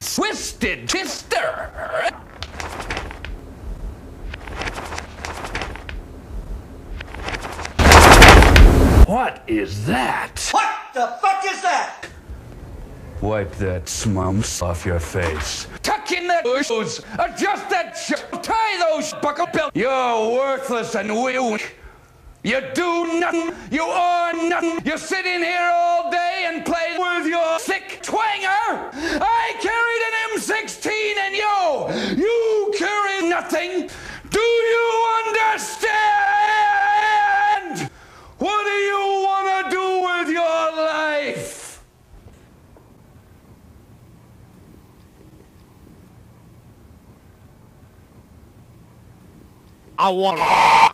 Twisted Twister. What is that? What the fuck is that? Wipe that smumps off your face. Tuck in that shoes. Adjust that shirt. Tie those buckle belt. You're worthless and weak. You do nothing. You are nothing. You sit in here all day and play with your yo, you carry nothing. Do you understand? What do you want to do with your life? I want.